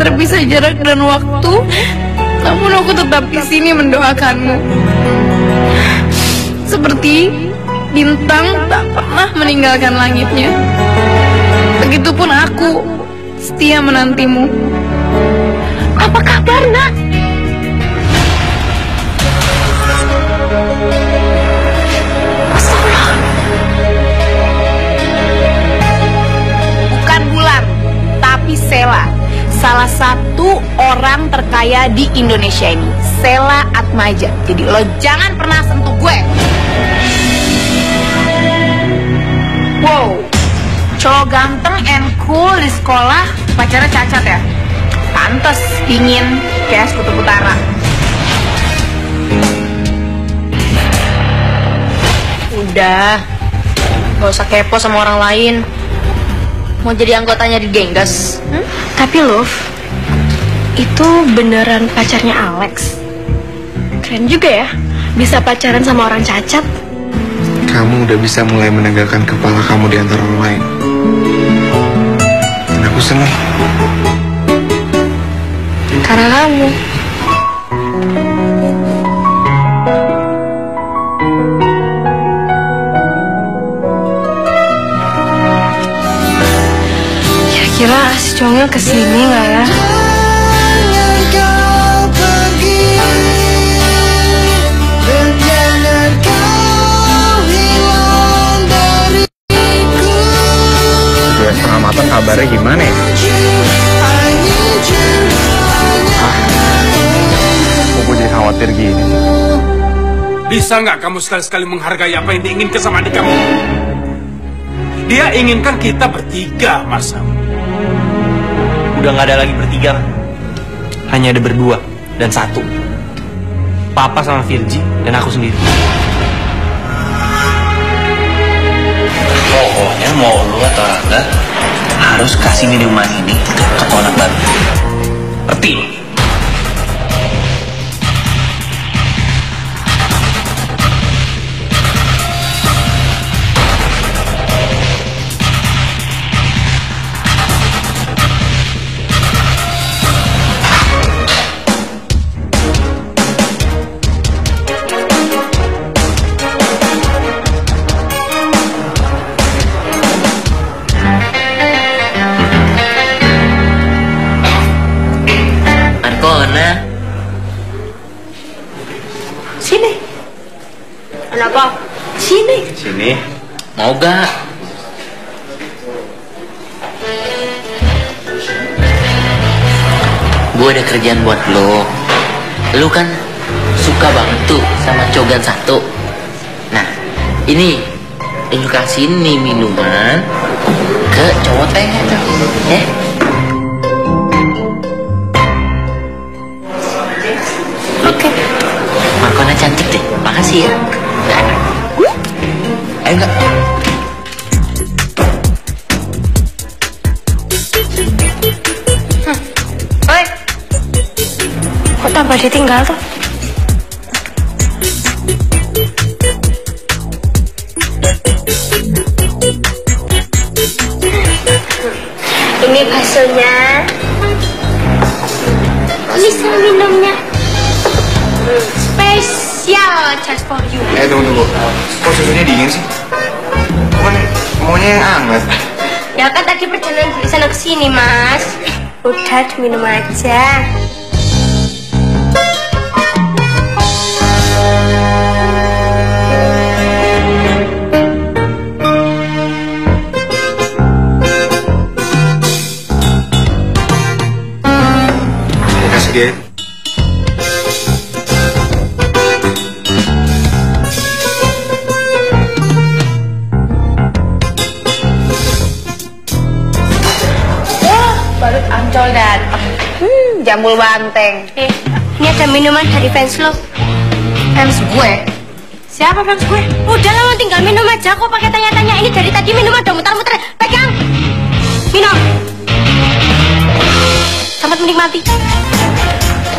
terpisah jarak dan waktu, namun aku tetap di sini mendoakanmu. Seperti bintang tak pernah meninggalkan langitnya. Begitupun aku setia menantimu. Apa kabar, Nak? Salah satu orang terkaya di Indonesia ini. Sela Atmaja. Jadi lo jangan pernah sentuh gue. Wow, cowok ganteng and cool di sekolah pacarnya cacat ya? Pantes dingin kayak es kutub utara. Udah, gak usah kepo sama orang lain. Mau jadi anggotanya di Genggas? Hmm? Tapi Love, itu beneran pacarnya Alex. Keren juga ya, bisa pacaran sama orang cacat. Kamu udah bisa mulai menegakkan kepala kamu di antara orang lain. Dan aku senang. Karena kamu. Si Congil ke sini nggak ya? Dua setengah matang kabarnya gimana ya? Ah, kok gue jadi khawatir gini? Bisa nggak kamu sekali-sekali menghargai apa yang diinginkan sama adik kamu? Dia inginkan kita bertiga, Marsa. Udah nggak ada lagi bertiga. Hanya ada berdua dan satu. Papa sama Virgi dan aku sendiri. Pokoknya mau lu atau Rangga harus kasih minuman ini ke anak baru. Ngerti? Mau gak? Gue ada kerjaan buat lo. Lo kan suka banget tuh sama cogan satu. Nah, ini lu kasih nih minuman ke cowok teh ya. Oke. Cantik deh. Makasih ya. Ayo enggak? Tanpa ditinggal tuh? Ini baksonya. Bisa minumnya. Spesial just for you. Eh tunggu tunggu. Kok susunya dingin sih? Bukan maunya yang hangat. Ya kan tadi perjalanan dari sana ke sini, Mas. Udah diminum aja. Ge. Balut ancol datang. Hmm, jambul banteng. Eh, ini ada minuman dari fans lo. Fans gue. Siapa fans gue? Udah lah, lo tinggal minum aja. Kok pakai tanya-tanya ini dari tadi minuman udah muter-muter. Pegang. Minum. Selamat menikmati.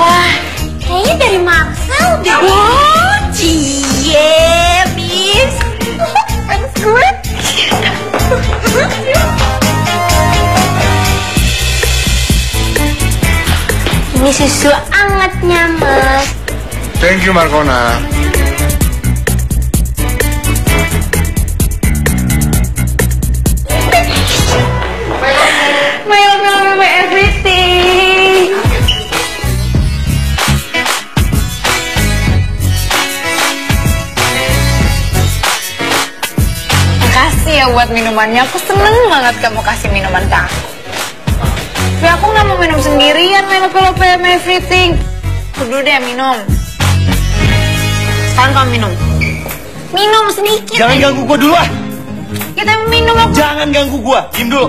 Wah, kayaknya dari Maxel deh. Oh, cie, bis. Fans gue. Ini susu angetnya, Mas. Thank you Markona. Ya buat minumannya. Aku seneng banget kamu kasih minuman ke aku. Tapi aku nggak mau minum sendirian, Mel, Lope, everything. Aku dulu deh minum. Sekarang kamu minum. Minum sedikit. Jangan ganggu gua dulu ah. Kita minum aku. Jangan ganggu gua. Diam dulu.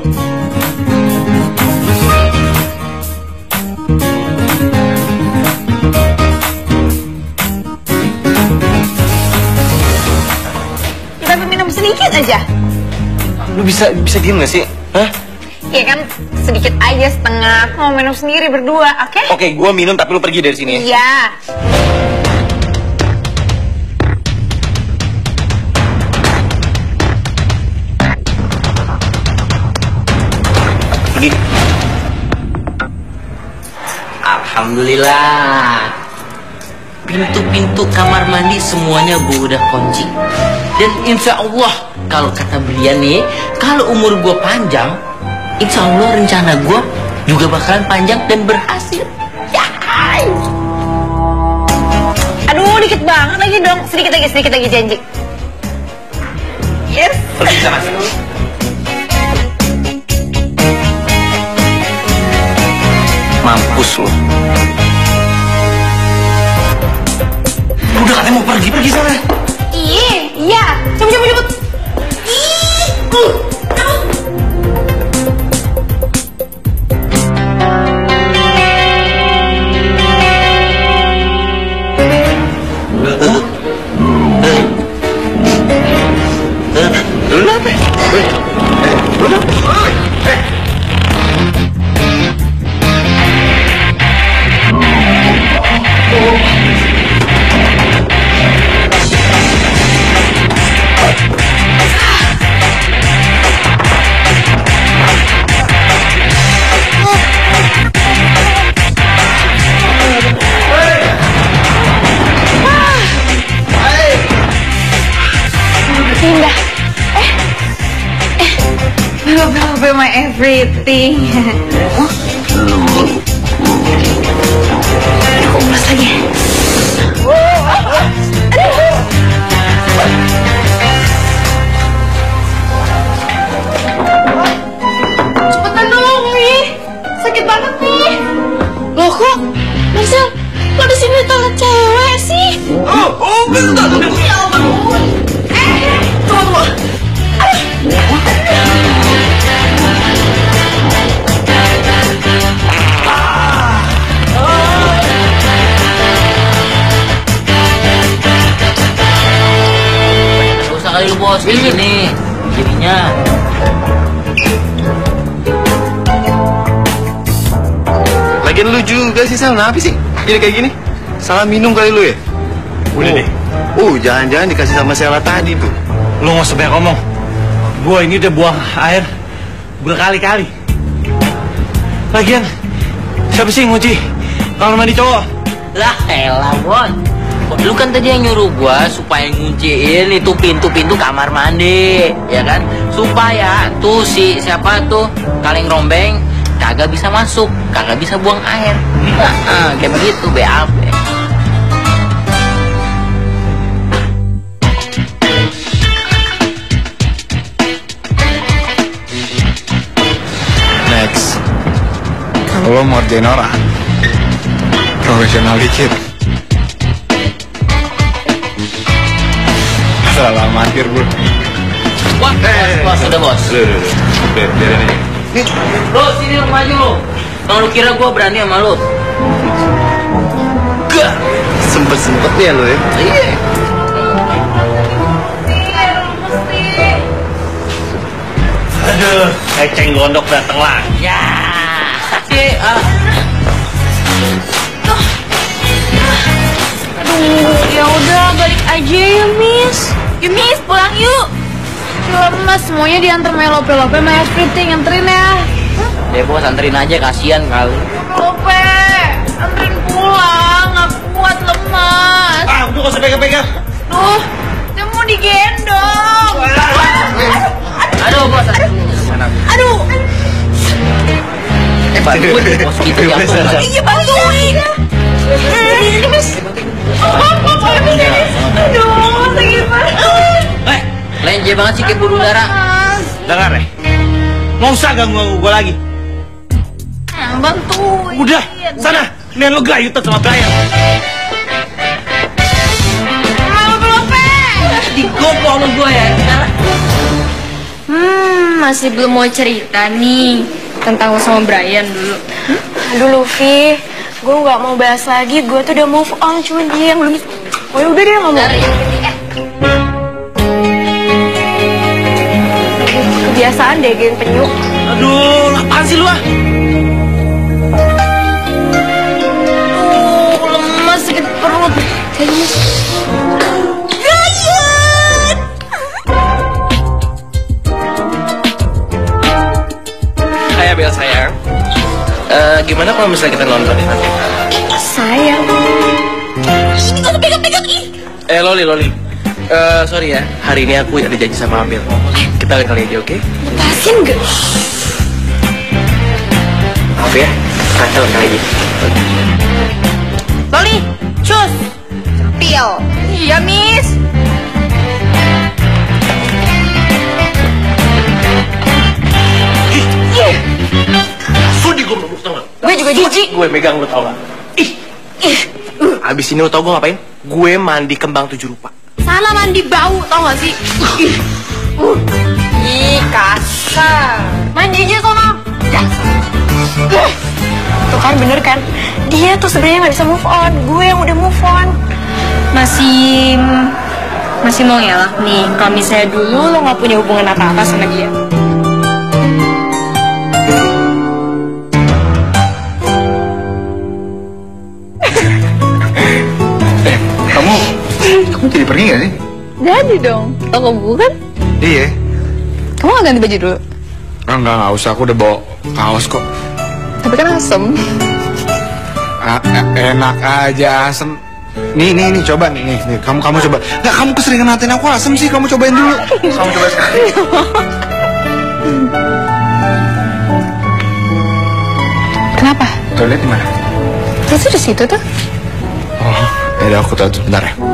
Lu bisa bisa diem gak sih? Hah? Ya kan sedikit aja setengah. Aku mau minum sendiri berdua, oke? Oke, gua minum tapi lu pergi dari sini ya. Iya. Pergi. Alhamdulillah. Pintu-pintu kamar mandi semuanya gue udah kunci. Dan insya Allah kalau kata beliau nih, kalau umur gue panjang, insya Allah rencana gue juga bakalan panjang dan berhasil. Yahai! Aduh, dikit banget lagi dong. Sedikit lagi, sedikit lagi janji. Yes. Pergi sana. Mampus lu. Udah katanya mau pergi, pergi sana. Iya, iya. Cepet, cepet, cepet. Ih, everything. kenapa sih? Jadi kayak gini? Salah minum kali lu ya? Udah deh. Uh, jangan-jangan dikasih sama Sela tadi tuh. Lu nggak usah banyak ngomong. Gua ini udah buang air berkali-kali. Lagian, siapa sih yang ngunci? Kalau mandi cowok. Lah elah Bon Lu kan tadi yang nyuruh gua supaya ngunciin itu pintu-pintu kamar mandi Ya kan Supaya tuh si siapa tuh Kaleng rombeng Kagak bisa masuk Kagak bisa buang air Nah, Kayak begitu BAB Next. Kalau lo mau ngerjain orang, profesional dikit. Salah mampir bro. Wah bos, Udah bos Udah, biarin Lo sini lo maju lo Kalau lu kira gua berani sama lu Gak Sempet-sempetnya lo ya. Iya Aduh, eceng gondok datang lagi. Ya Si, ah. Aduh, ya udah balik aja ya, Miss. Yuk, Miss, pulang yuk. Lemas, semuanya diantar sama Lope-Lope sama everything, anterin ya. Ya bos anterin aja kasihan kali Lope, Anterin pulang, nggak kuat lemas. Ah, udah gak usah pegang-pegang. Duh, saya mau digendong. Aduh, bos. Aduh, Eh, bantuin bos gitu ya. iya bantuin. Ini mis. Aduh, sakit banget. Lenje banget sih kayak buru darah. Dengar ya. Nggak usah ganggu gue lagi. bantuin. Udah, sana. Nih lu gayutan sama Brian. Digopong lu gue ya. Hmm, masih belum mau cerita nih tentang lo sama Brian dulu. Aduh Luffy, gue nggak mau bahas lagi. Gue tuh udah move on, cuma dia yang belum. Oh ya udah deh ngomong. Kebiasaan deh geng penyu. Aduh, apaan sih lu ah? Oh, lemas sakit perut. Abel sayang Eh, Gimana kalau misalnya kita nonton ya nanti? Sayang. Eh Loli, Loli Eh, Sorry ya, hari ini aku ada janji sama Abel Kita lain kali aja, oke? Lepasin gak? Maaf ya, kacau kali aja Loli, cus. Pil. Iya, Miss. Sudi gue meluk tau gak? Gue juga jijik. Gue megang lu tau gak? Ih, Abis ini lu tau gue ngapain? Gue mandi kembang tujuh rupa Salah mandi bau, tau gak sih? Ih, uh. Ih, kasar. Mandi aja sono. Tuh kan bener kan? Dia tuh sebenarnya nggak bisa move on. Gue yang udah move on. Masih masih mau ngelak nih kalau misalnya dulu lo nggak punya hubungan apa-apa sama dia. Gak sih? Jadi dong. Toko buku kan? Iya. Kamu gak ganti baju dulu? Oh, enggak, enggak usah. Aku udah bawa kaos kok. Tapi kan asem. Ah, eh, enak aja asem. Nih, nih, nih, coba nih, nih, nih. Kamu, kamu coba. Nggak, kamu keseringan ngatain aku asem sih. Kamu cobain dulu. Kamu coba sekali. Kenapa? Toilet di mana? Terus di situ tuh. Oh, ya udah aku tahu sebentar ya.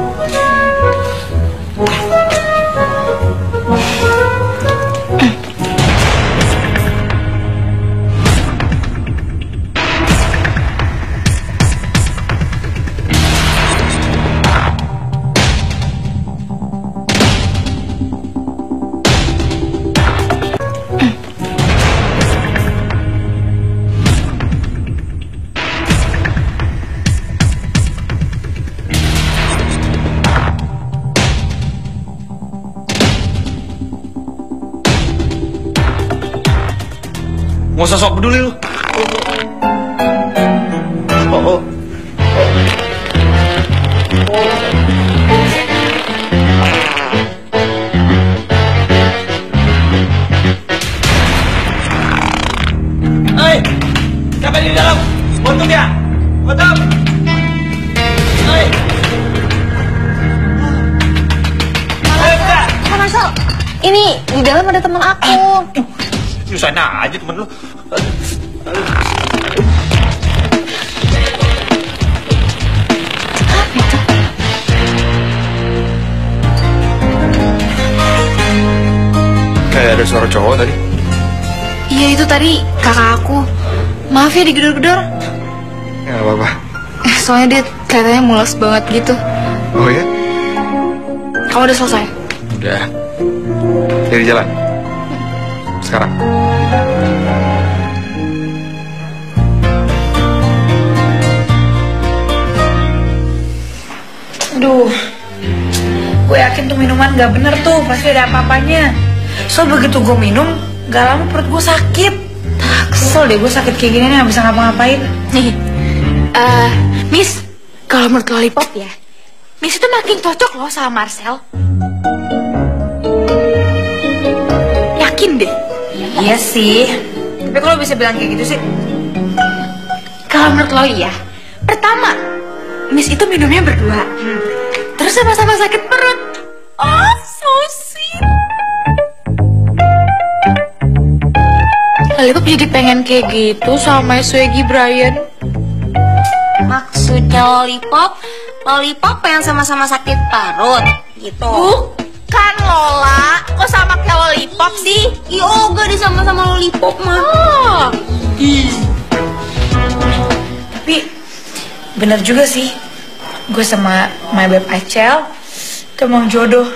Nggak usah sok peduli lu. Ada suara cowok tadi. Iya itu tadi kakak aku. Maaf ya digedor-gedor. Ya, nggak apa-apa. Eh, soalnya dia kelihatannya mules banget gitu. Oh ya? Kamu udah selesai? Udah. Jadi jalan. Sekarang. Aduh, gue yakin tuh minuman gak bener tuh, pasti ada apa-apanya. So begitu gue minum, gak lama perut gue sakit. Kesel deh gue sakit kayak gini nih gak bisa ngapa-ngapain. Nih, eh, Miss, kalau menurut Lollipop ya, Miss itu makin cocok loh sama Marcel. Yakin deh. Iya sih, tapi kalau bisa bilang kayak gitu sih, Kalau menurut lo ya, Pertama, Miss itu minumnya berdua. Terus sama-sama sakit perut. Oh, so sweet. Lollipop jadi pengen kayak gitu sama Swaggy Brian. Maksudnya lollipop, lollipop yang sama-sama sakit parut, gitu. Bukan Lola, kok sama kayak Lollipop sih? Yoga di sama-sama lollipop mah. Oh, Tapi bener juga sih. Gue sama My Babe Acel itu emang jodoh.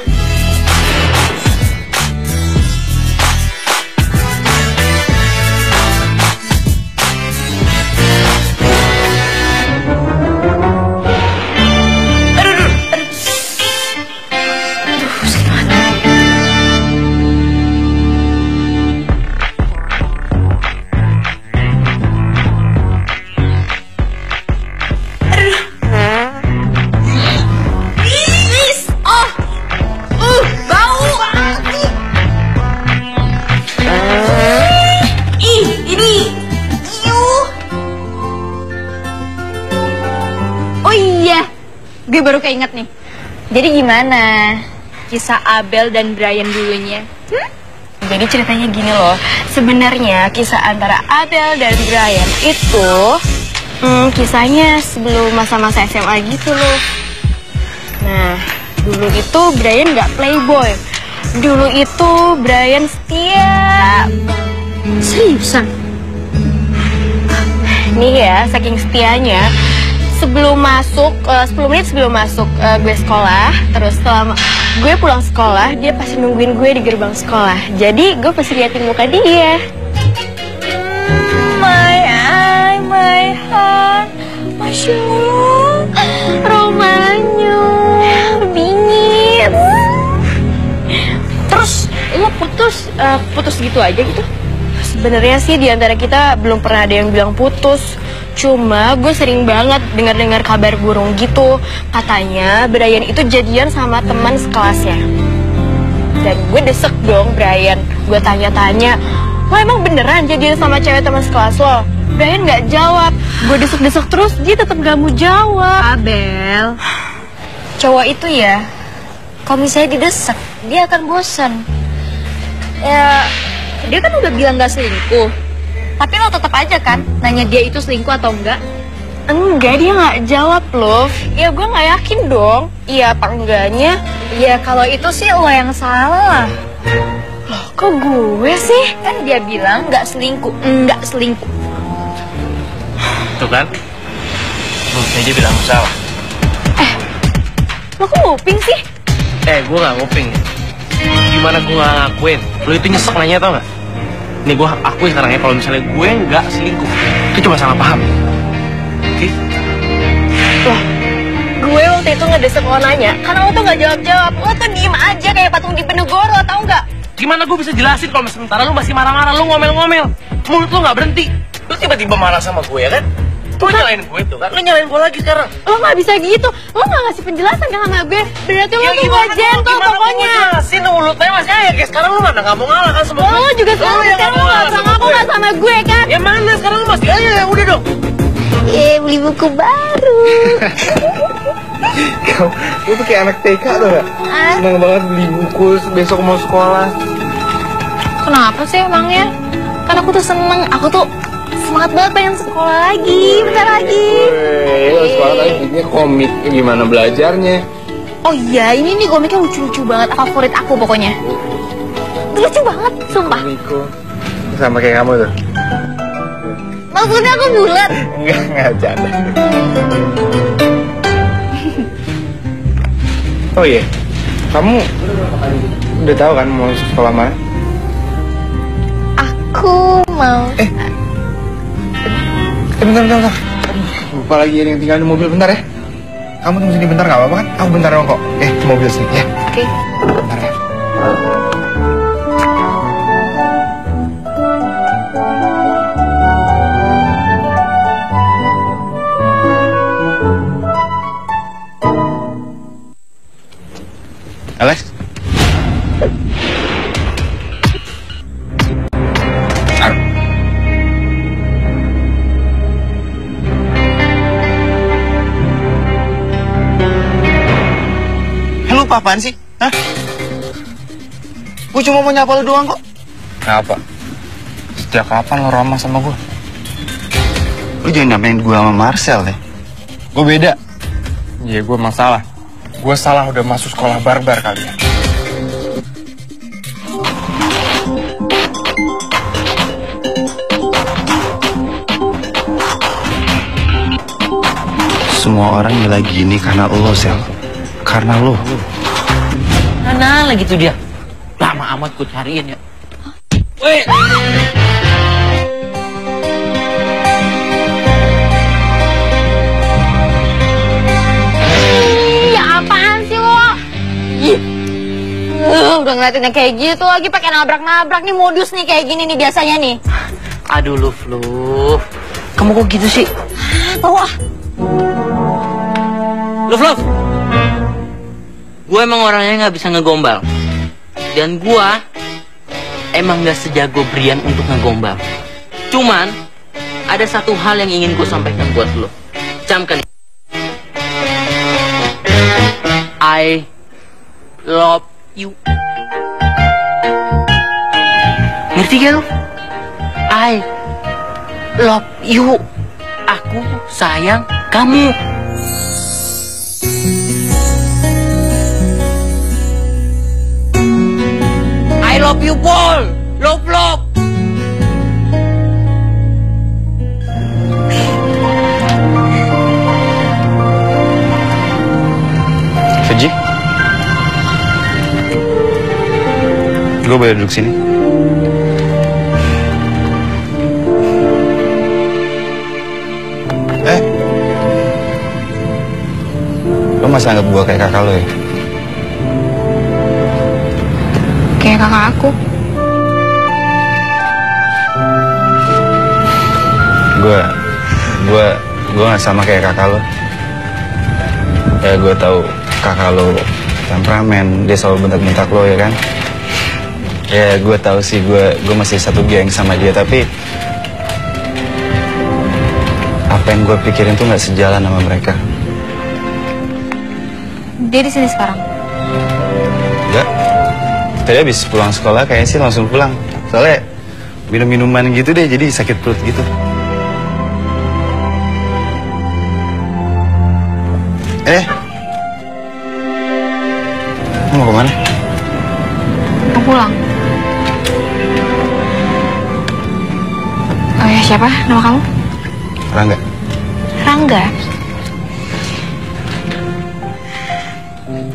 Gimana kisah Abel dan Brian dulunya? Hmm? Jadi ceritanya gini loh, sebenarnya kisah antara Abel dan Brian itu hmm, kisahnya sebelum masa-masa SMA gitu loh. Nah, dulu itu Brian nggak playboy. Dulu itu Brian setia. Seriusan? Nih ya, saking setianya, sebelum masuk, eh, 10 menit sebelum masuk eh, gue sekolah, terus setelah gue pulang sekolah, dia pasti nungguin gue di gerbang sekolah. Jadi gue pasti liatin muka dia. My eye, my heart, Masya Allah, Romanyo, bingit. Terus lo putus, eh, putus gitu aja gitu? Sebenarnya sih di antara kita belum pernah ada yang bilang putus. Cuma gue sering banget dengar-dengar kabar burung gitu. Katanya Brian itu jadian sama teman sekelasnya. Dan gue desek dong Brian. Gue tanya-tanya, lo emang beneran jadian sama cewek teman sekelas lo? Brian nggak jawab. Gue desek-desek terus, dia tetap gak mau jawab. Abel, cowok itu ya, kalau misalnya didesak, dia akan bosan. Ya, dia kan udah bilang gak selingkuh. Tapi lo tetap aja kan nanya dia itu selingkuh atau enggak? Enggak, dia nggak jawab loh. Ya gue nggak yakin dong. Iya apa enggaknya? Ya kalau itu sih lo yang salah. Loh, kok gue sih? Kan dia bilang nggak selingkuh, enggak selingkuh. Tuh kan? Hmm, dia bilang salah. Lo kok nguping sih? Eh, gue gak nguping. Gimana gue gak ngakuin? Lo itu nyesek nanya tau gak? Nih gue akuin sekarang ya kalau misalnya gue nggak selingkuh, itu cuma salah paham. Oke? Gue waktu itu ngedesek lo nanya, karena lo tuh nggak jawab-jawab. Lo tuh diem aja kayak patung di Penegoro, tau nggak? Gimana gue bisa jelasin kalau sementara lu masih marah-marah, lu ngomel-ngomel, mulut lu nggak berhenti. Lu tiba-tiba marah sama gue ya kan? Lu nyalain gue tuh kan? Lu nyalain gue lagi sekarang. Lo nggak bisa gitu. Lo nggak ngasih penjelasan kan sama gue. Berarti lo tuh nggak gentle gimana gue pokoknya. mau jelasin mulutnya masih aja kayak sekarang lu mana nggak mau ngalah kan sama gue? Lo juga sekarang lo mau nggak ngalah pernah ngaku nggak sama gue kan? Ya mana sekarang lu masih aja ya udah dong. Eh beli buku baru. Kamu, lu tuh kayak anak TK tuh gak? Senang banget beli buku besok mau sekolah. kenapa sih emangnya? Kan aku tuh seneng, aku tuh semangat banget pengen sekolah lagi, bentar lagi. Weh, sekolah tadi belinya komik, gimana belajarnya? Oh iya, ini nih komiknya lucu-lucu banget, favorit aku pokoknya. Lucu banget, sumpah. Miko, sama kayak kamu tuh. Maksudnya aku bulat. Enggak, enggak canda. Oh iya, kamu udah tahu kan mau sekolah mana? Aku mau. Eh, bentar, bentar, bentar. Aduh, lupa lagi ada yang tinggal di mobil bentar ya. Kamu tunggu sini bentar nggak apa-apa kan? Aku bentar dong kok. Eh, ke mobil sini ya. Oke. Bentar ya. Alex? Apa-apaan sih? Hah? Gue cuma mau nyapa lu doang kok. Kenapa? Sejak kapan lo ramah sama gue? Lu jangan nyamain gue sama Marcel deh. Gue beda. Iya, gue masalah. Gue salah udah masuk sekolah barbar kali ya. Semua orang nilai gini karena lo, Sel. Karena lo. Mana lagi tuh dia? Lama amat gue cariin ya. Weh. Lo? Ih. Uh, udah ngeliatinnya kayak gitu lagi pakai nabrak-nabrak nih modus nih kayak gini nih biasanya nih. Aduh Luf, Luf. Kamu kok gitu sih? Tahu ah. Luf, Luf. Gue emang orangnya nggak bisa ngegombal. Dan gue emang nggak sejago Brian untuk ngegombal. Cuman ada satu hal yang ingin gue sampaikan buat lo. Camkan. I love you. Ngerti gak lo? I love you. Aku sayang kamu. Love you, Paul. Love, love. Feji? Gue boleh duduk sini? Eh. Lo masih anggap gue kayak kakak lo ya? Kakak aku. Gue, gue, gue gak sama kayak kakak lo. Ya gue tahu kakak lo temperamen, dia selalu bentak-bentak lo ya kan. Ya gue tahu sih gue, gue masih satu geng sama dia tapi apa yang gue pikirin tuh nggak sejalan sama mereka. Dia di sini sekarang. Tadi habis pulang sekolah kayaknya sih langsung pulang. Soalnya minum-minuman gitu deh jadi sakit perut gitu. Eh. Lu mau ke mana? Mau pulang. Oh ya, siapa nama kamu? Rangga. Rangga.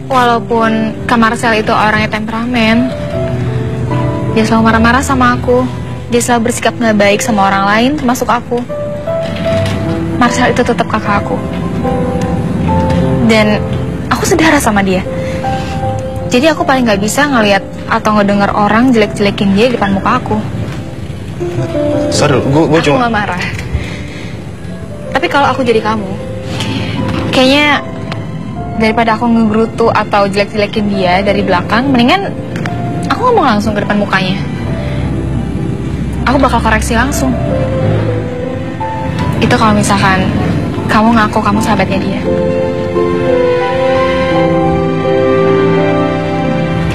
Walaupun Kak Marcel itu orangnya temperamen, dia selalu marah-marah sama aku. Dia selalu bersikap nggak baik sama orang lain, termasuk aku. Marcel itu tetap kakak aku. Dan aku sedara sama dia. Jadi aku paling nggak bisa ngelihat atau ngedengar orang jelek-jelekin dia di depan muka aku. Sorry, gue gue Aku cuma nggak marah. Tapi kalau aku jadi kamu, kayaknya daripada aku ngegerutu atau jelek-jelekin dia dari belakang, mendingan aku ngomong langsung ke depan mukanya. Aku bakal koreksi langsung. Itu kalau misalkan kamu ngaku kamu sahabatnya dia.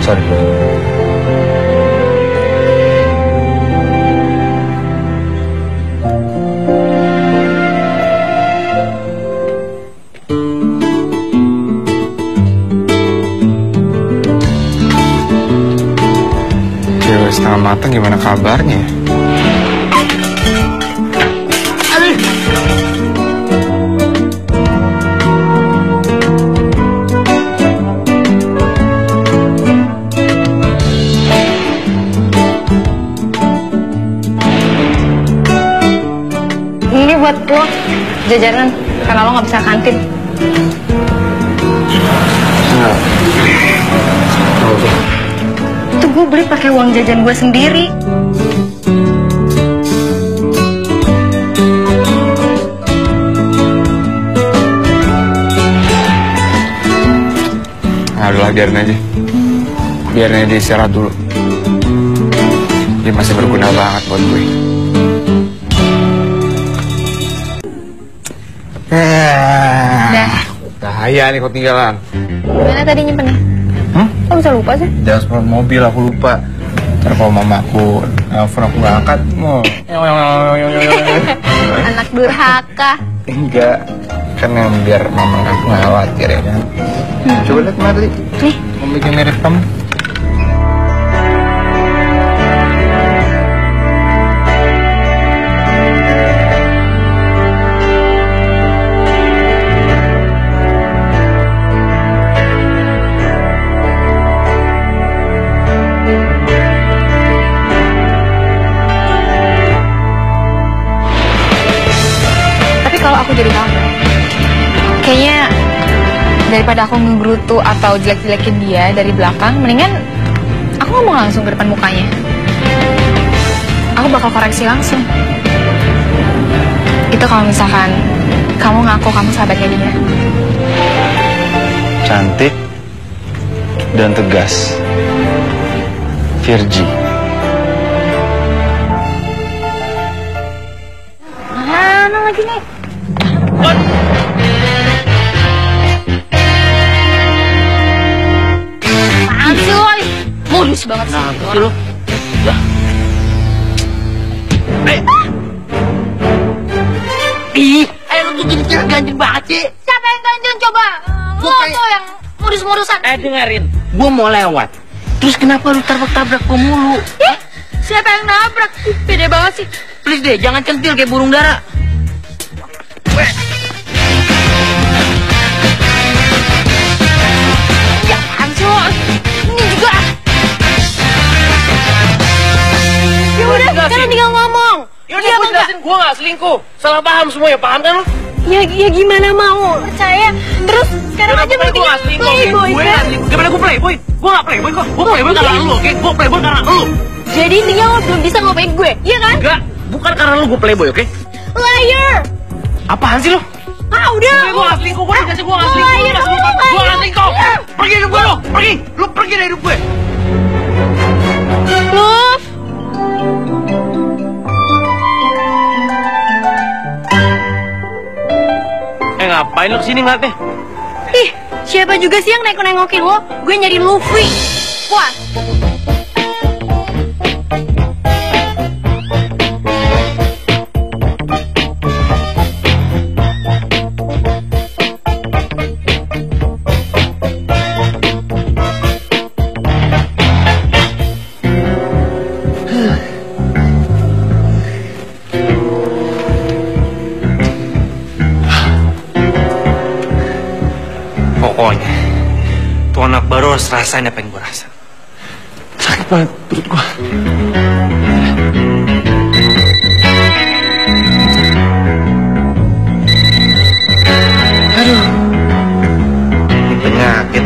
sorry. Cewek setengah matang gimana kabarnya? ya? Ini buat lo jajanan karena lo nggak bisa kantin. Itu gue beli pakai uang jajan gue sendiri. Nah, udahlah biarin aja. Biarin aja dia istirahat dulu. Dia masih berguna banget buat gue. Dah. Bahaya nih kau tinggalan. Gimana tadi nyimpennya? Kok bisa lupa sih? Semprot mobil, aku lupa. Ntar kalau mama aku nelfon aku nggak angkat, mau. Anak durhaka. Enggak, kan yang biar mama aku nggak khawatir ya kan. Coba lihat Marli. Nih. Komiknya mirip kamu. Daripada aku ngegrutu atau jelek-jelekin dia dari belakang, mendingan aku ngomong langsung ke depan mukanya. Aku bakal koreksi langsung. Itu kalau misalkan kamu ngaku kamu sahabatnya dia. Cantik dan tegas. Virgi. Mana lagi nih? Modus banget sih. Nah, sih lu. Ya. Eh. Ih, ayo lu tuh jadi cewek ganjil banget sih. Siapa yang ganjil coba? Lo kayak- tuh yang modus-modusan. Eh dengerin, gua mau lewat. Terus kenapa lu tabrak-tabrak gua mulu? Ih, siapa yang nabrak? Pede banget sih. Please deh, jangan centil kayak burung dara. Ya, sih lo? Ini juga. Ya udah, sekarang tinggal ngomong. Yaudah, gua jelasin gua gak selingkuh. Salah paham semua ya, paham kan lu? Ya, ya gimana mau? Percaya. Terus sekarang aja berarti selingkuh, oke? playboy Gue kan? gak selingkuh. Gimana gua playboy? Gua gak playboy kok. Gua playboy karena lu, oke? Gua playboy karena lu. Jadi intinya lo belum bisa ngopain gue, iya kan? Enggak, bukan karena lu gua playboy, oke? Liar! Apaan sih lu? Ah udah. Pokoknya gua gak selingkuh, gua udah kasih gua gak selingkuh, Liar, gua gak selingkuh, liar. gua gak selingkuh. Pergi hidup gue lu, pergi, lu pergi dari hidup gue. Love. Ngapain lu ke sini ngeliatnya? Ih, siapa juga sih yang nengok-nengokin lo? Gue nyari Luffy. Puas. Baru harus rasain apa yang gue rasa. Sakit banget perut gue. Aduh, ini penyakit.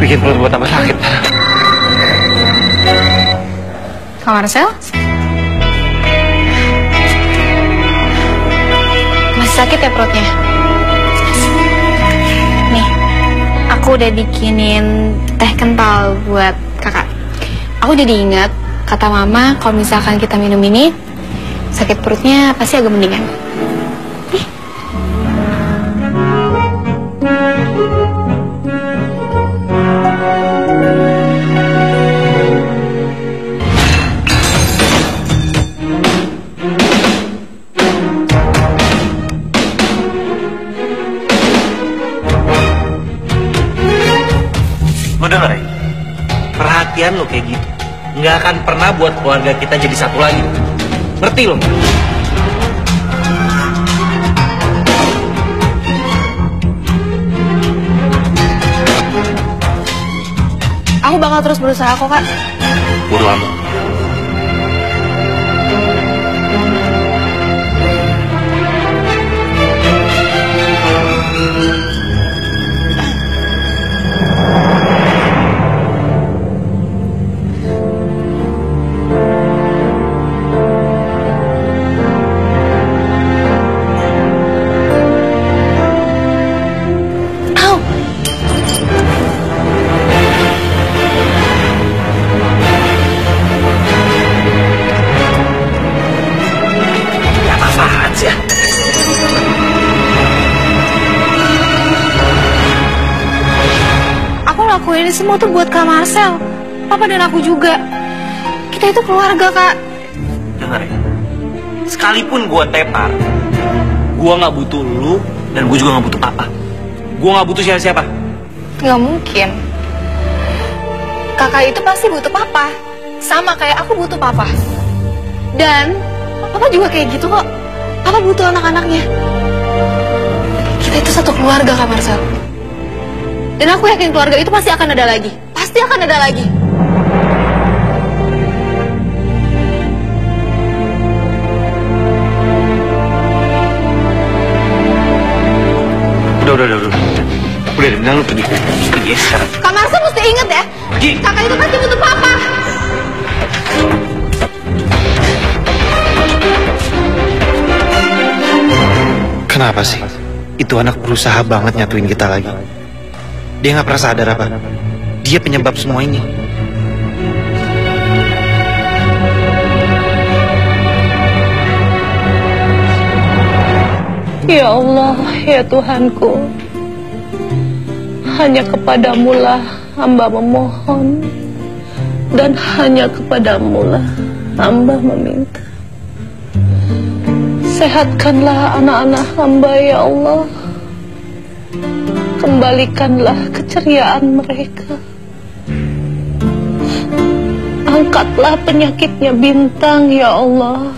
Bikin perut gue tambah sakit. Kak Marcel? Masih sakit ya perutnya? Aku udah bikinin teh kental buat kakak. Aku jadi ingat kata mama kalau misalkan kita minum ini sakit perutnya pasti agak mendingan. Keluarga kita jadi satu lagi. Ngerti lo? Aku bakal terus berusaha kok kak. Bodo amat. Semua tuh buat Kak Marcel. Papa dan aku juga. Kita itu keluarga, Kak. Dengar ya. Sekalipun gua tepar, gua nggak butuh lu dan gua juga nggak butuh papa. Gua nggak butuh siapa-siapa. Nggak mungkin. Kakak itu pasti butuh papa. Sama kayak aku butuh papa. Dan papa juga kayak gitu kok. Papa butuh anak-anaknya. Kita itu satu keluarga, Kak Marcel. Dan aku yakin keluarga itu pasti akan ada lagi. Pasti akan ada lagi. Udah, udah, udah, udah. Udah, udah, lu pergi. Pergi ya sekarang. Kak Marcel mesti inget ya. Pergi. Kakak itu pasti butuh papa. Kenapa sih? Itu anak berusaha banget nyatuin kita lagi. Dia nggak pernah sadar apa? Dia penyebab semua ini. Ya Allah, ya Tuhanku, hanya kepadamulah hamba memohon, dan hanya kepadamulah hamba meminta. Sehatkanlah anak-anak hamba ya Allah, kembalikanlah keceriaan mereka. Angkatlah penyakitnya bintang ya Allah.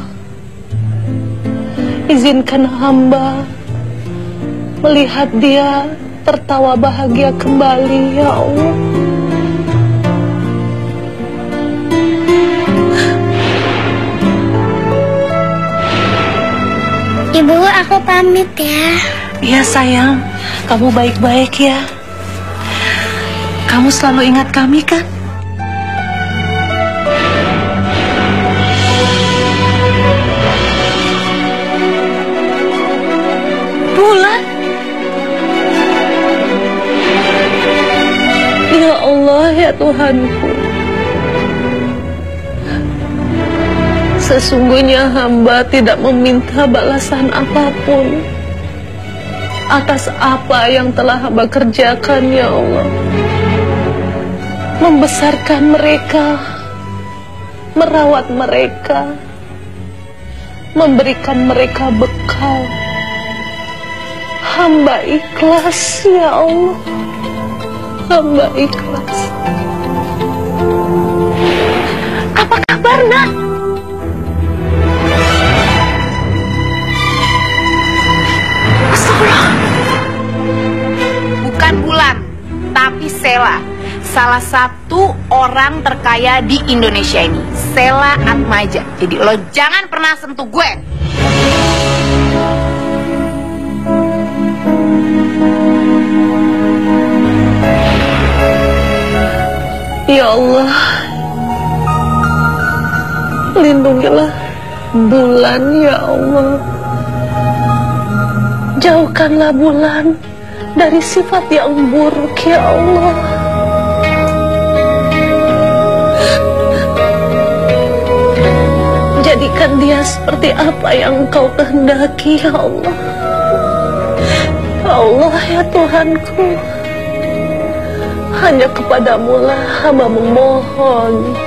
Izinkan hamba melihat dia tertawa bahagia kembali, ya Allah. Ibu, aku pamit ya. Iya sayang, kamu baik-baik ya. Kamu selalu ingat kami kan? Bulan, Ya Allah, ya Tuhanku. Sesungguhnya hamba tidak meminta balasan apa pun atas apa yang telah hamba kerjakan, ya Allah. Membesarkan mereka, merawat mereka, memberikan mereka bekal. Hamba ikhlas, ya Allah. Hamba ikhlas. Apa kabar, Nak? Sela. Salah satu orang terkaya di Indonesia ini. Sela Atmaja. Jadi lo jangan pernah sentuh gue. Ya Allah, lindungilah bulan ya Allah. Jauhkanlah bulan dari sifat yang buruk ya Allah. Jadikan dia seperti apa yang engkau kehendaki ya Allah. Ya Allah ya Tuhanku. Hanya kepadamulah hamba memohon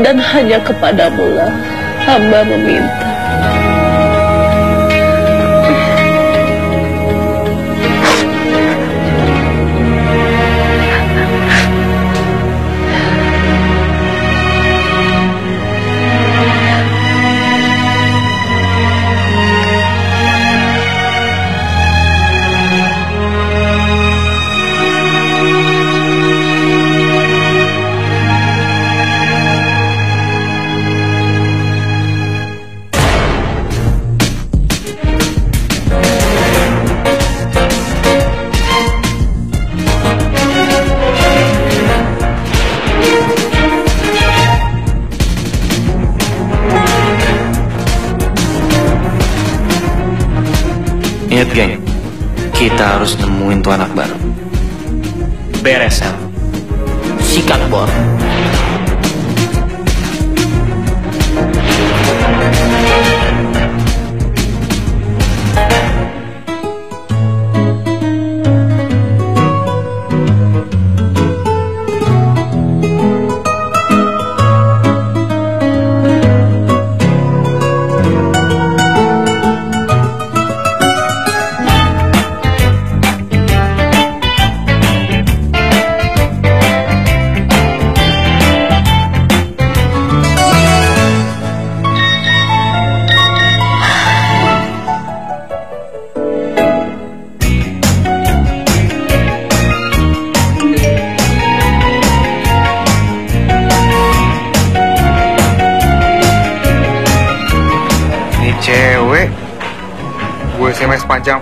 dan hanya kepadamulah hamba meminta. Kita harus nemuin tuh anak baru. Beres. Sikat bor.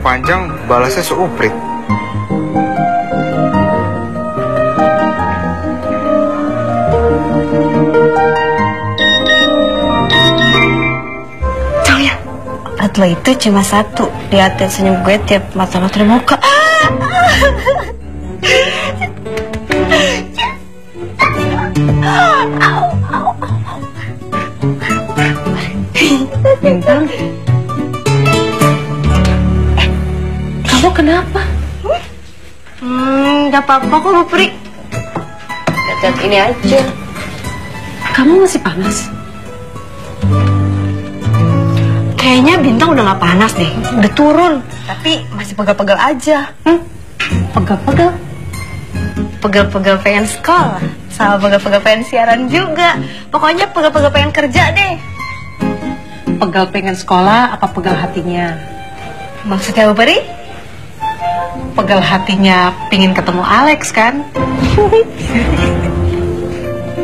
Panjang-panjang balasnya seuprit Julia, lo itu cuma satu. Liatin senyum gue tiap mata-mata di muka. Bintang. Gak apa-apa kok, Bu Pri. Lihat ini aja. Kamu masih panas? Kayaknya bintang udah gak panas deh. Udah turun. Tapi masih pegal-pegal aja. Hmm? Pegal-pegal? Pegal-pegal pengen sekolah. Sama pegal-pegal pengen siaran juga. Pokoknya pegal-pegal pengen kerja deh. Pegal pengen sekolah apa pegal hatinya? Maksudnya Bu Pri? Pegal hatinya pingin ketemu Alex kan?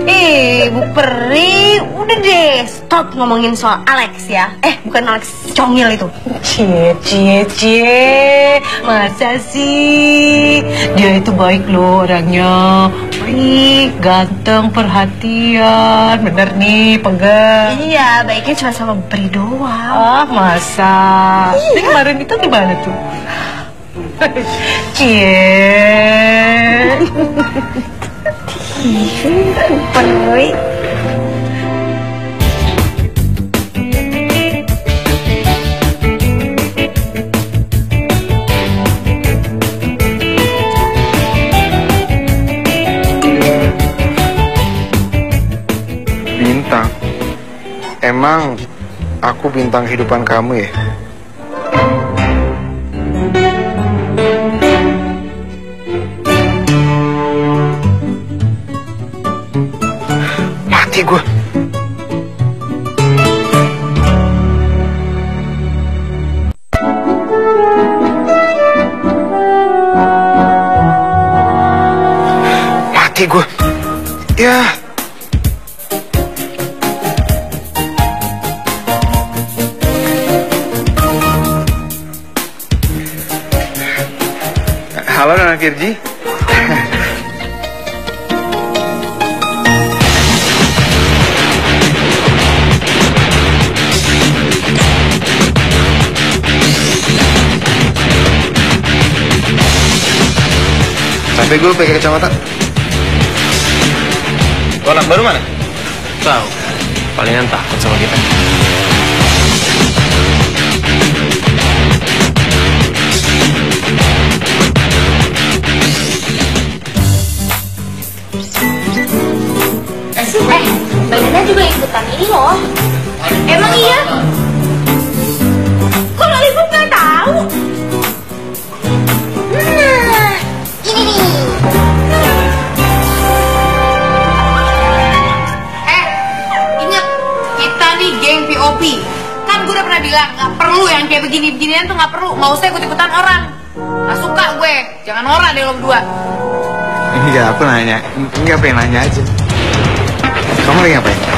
Eh, Bu Peri, udah deh, stop ngomongin soal Alex ya. Eh, bukan Alex, Congil itu. Cie, cie, cie. Masa sih? Dia itu baik loh orangnya. Baik, ganteng, perhatian. Bener nih, pegal. Iya, baiknya cuma sama Peri doang. Ah, masa? Ini kemarin itu gimana tuh? Bintang emang aku bintang kehidupan kamu ya begini-beginian tuh nggak perlu. Nggak usah ikut-ikutan orang. Nggak suka gue. Jangan norak deh lo berdua. Enggak, aku nanya. Enggak pengen nanya aja. Kamu lagi ngapain?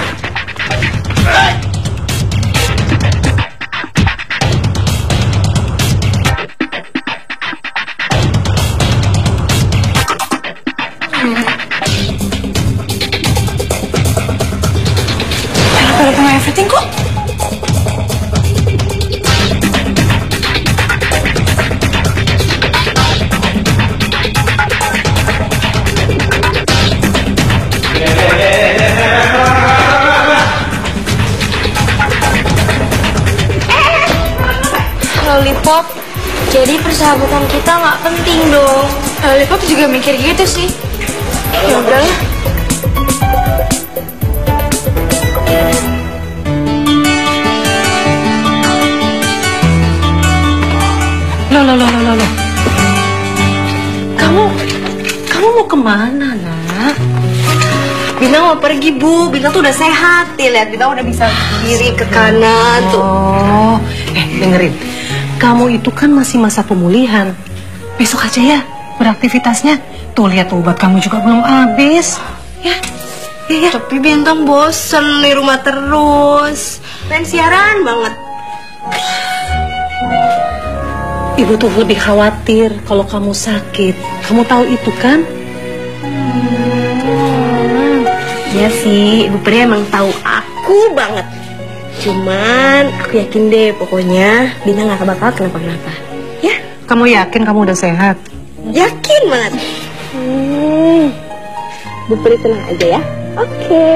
Lollipop, jadi persahabatan kita nggak penting dong. Lollipop juga mikir gitu sih. Ya udahlah. Loh, loh, loh, loh, loh. Kamu, kamu mau ke mana, nak? Bintang mau pergi bu, Bintang tuh udah sehat nih lihat Bintang udah bisa kiri ke kanan tuh. Oh, eh dengerin. Kamu itu kan masih masa pemulihan. Besok aja ya beraktivitasnya. Tuh lihat obat kamu juga belum habis. Ya, ya, ya. Tapi Bintang bosen di rumah terus. Pengen siaran banget. Ibu tuh lebih khawatir kalau kamu sakit. Kamu tahu itu kan? Ya sih, Ibu Peri emang tahu aku banget. Cuman aku yakin deh pokoknya Bina gak bakal kenapa-kenapa. Ya, Kamu yakin kamu udah sehat? yakin banget. Hmm. Bu Peri tenang aja ya. Oke.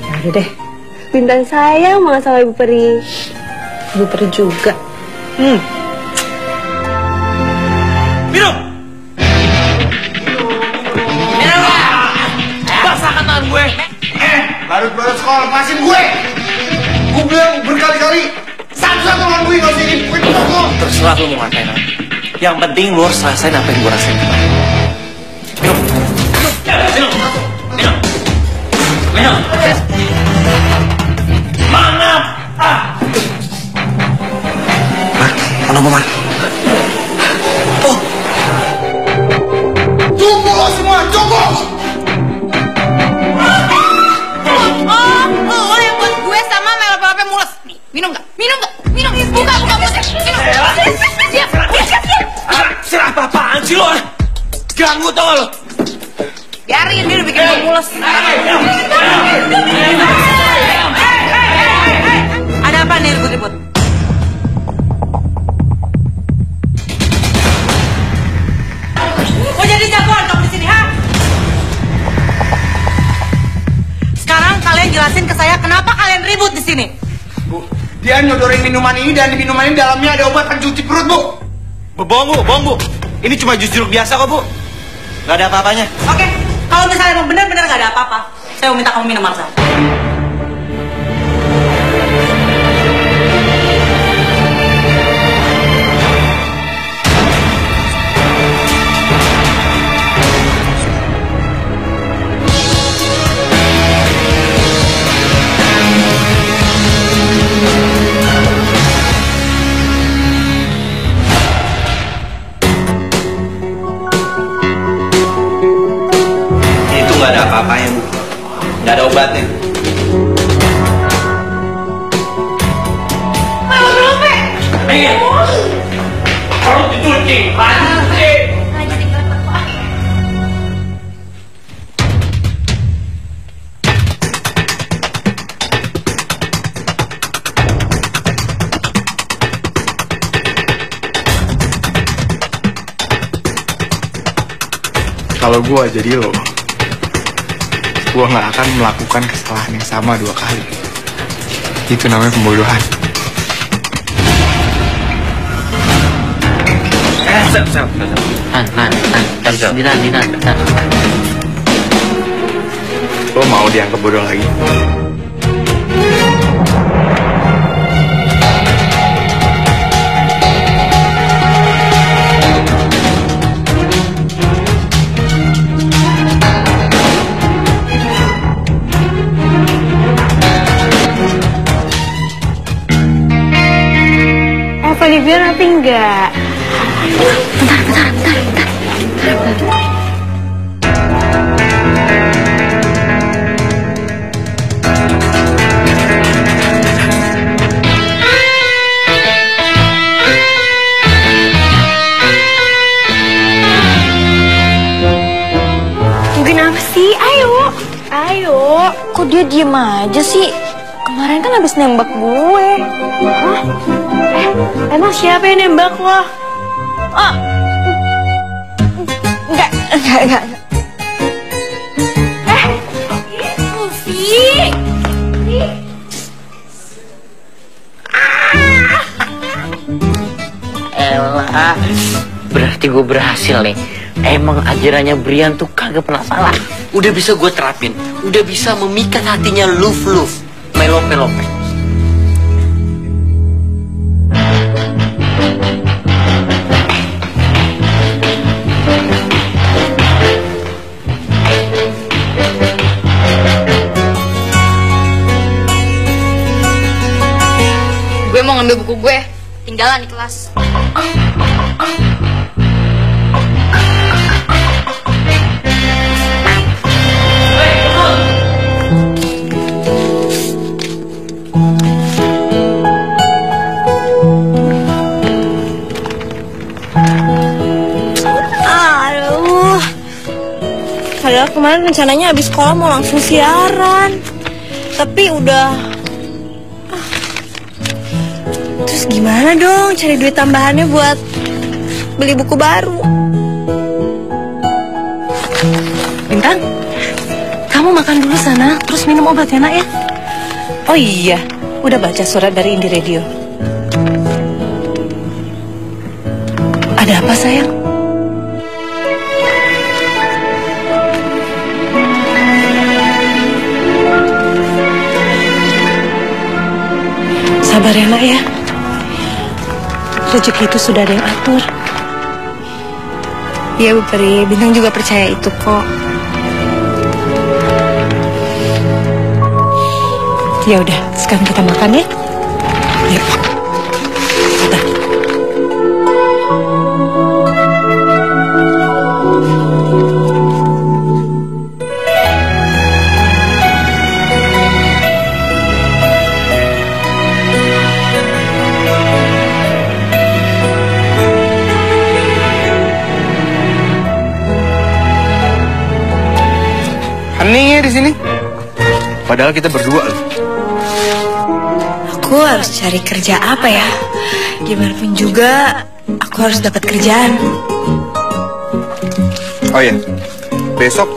Ya udah deh. Bintang sayang banget sama Ibu Peri. Ibu Peri juga. Hmm. Minum! Minum! Basahkan tangan gue! Barut-barut sekolah, lepasin gue! Gue bilang berkali-kali, satu-satu lawan gue gak usah gue toko. Terserah lu mau ngapain apa. Yang penting lu harus rasain apa yang gue rasain kemarin. Minum! Minum! Minum! Minum! Mangap! Ah! Mana Mama? Apa-apaan sih lo? Ganggu tau gak lo? Biarin, dia udah bikin gue mules. Ada apa nih ribut-ribut? Kok jadi jagoan kamu di sini, ha? Sekarang kalian jelasin ke saya kenapa kalian ribut di sini. Bu, dia nyodorin minuman ini dan di minuman ini dalamnya ada obat pencuci perut, Bu. Bu, Bohong bu, bohong bu. Ini cuma jus jeruk biasa kok bu. Gak ada apa-apanya. Oke, kalau misalnya benar-benar gak ada apa-apa, saya mau minta kamu minum Marcel. Ada obatnya. Pengen. Harus dicuci. Kalau gue jadi lo, gue nggak akan melakukan kesalahan yang sama dua kali. Itu namanya pembodohan. Sel. Dinan, Dinan. Lo mau dianggap bodoh lagi? Dibilang nanti enggak? Mungkin apa sih? Ayo. Ayo. Kok dia diem aja sih? Kemarin kan habis nembak gue. Hah? Emang siapa yang nembak lo? Oh. Enggak, enggak, enggak. enggak. Eh, Luffy. Elah, berarti gue berhasil nih. Emang ajarannya Brian tuh kagak pernah salah. Udah bisa gue terapin. Udah bisa memikat hatinya Luf Luf. Melope buku gue. Tinggalan di kelas. Padahal kemarin rencananya habis sekolah mau langsung siaran. Tapi udah Terus gimana dong cari duit tambahannya buat beli buku baru? Bintang, kamu makan dulu sana, terus minum obat ya nak ya. Oh iya, udah baca surat dari Indi Radio. Ada apa sayang? Sabar ya nak ya. Rezeki itu sudah ada yang atur. Iya Bu Peri, Bintang juga percaya itu kok. Ya udah, sekarang kita makan ya. Yuk. Hening ya di sini. Padahal kita berdua loh. Aku harus cari kerja apa ya? Gimana pun juga, aku harus dapat kerjaan. Oh iya, besok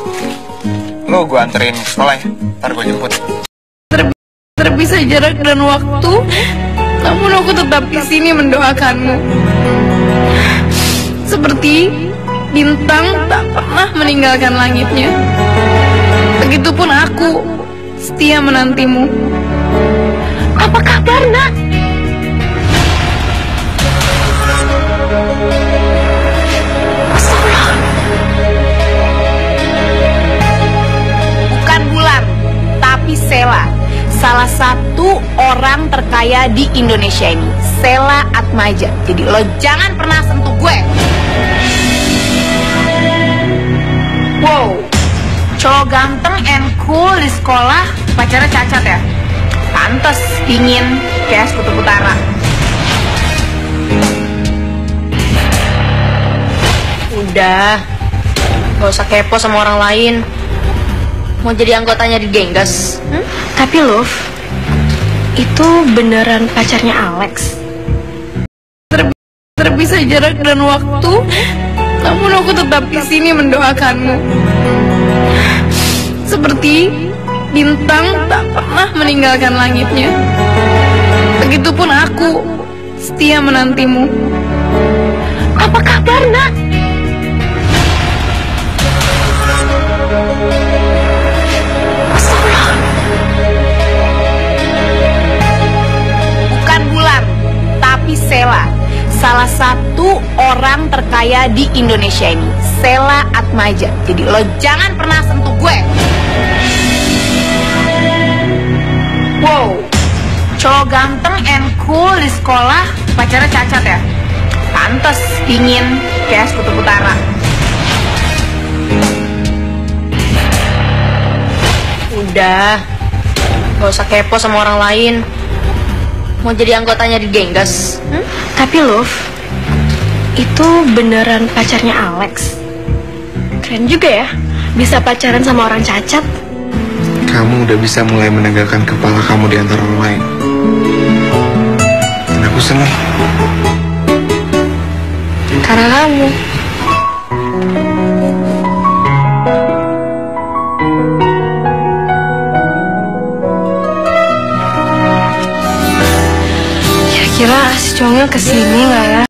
lo gue anterin ke sekolah ya. Ntar gue jemput. Terpisah jarak dan waktu, namun aku tetap di sini mendoakanmu. Seperti bintang tak pernah meninggalkan langitnya. Begitupun aku setia menantimu. Apa kabar, Nak? Bukan bulan, tapi Sela. Salah satu orang terkaya di Indonesia ini. Sela Atmaja. Jadi lo jangan pernah sentuh gue. Wow, cowok ganteng and cool di sekolah pacarnya cacat ya? Pantes, dingin, kayak es kutub utara. Udah, gak usah kepo sama orang lain. Mau jadi anggotanya di genggas. Hmm? Tapi Love, itu beneran pacarnya Alex. Terpisah jarak dan waktu, namun aku tetap di sini mendoakanmu. Seperti bintang tak pernah meninggalkan langitnya. Begitupun aku setia menantimu. Apa kabar, Nak? Bukan bulan, tapi Sela. Salah satu orang terkaya di Indonesia ini. Sela Atmaja. Jadi lo jangan pernah sentuh gue. Wow, cowok ganteng and cool di sekolah pacarnya cacat ya? Pantes, dingin, kayak kutub utara. Udah, gak usah kepo sama orang lain. Mau jadi anggotanya di genggas. Hmm? Tapi Love, itu beneran pacarnya Alex. Keren juga ya, bisa pacaran sama orang cacat. Kamu udah bisa mulai menegakkan kepala kamu di antara orang lain. Dan aku senang. Karena kamu. Kira-kira si Congil ke sini nggak ya?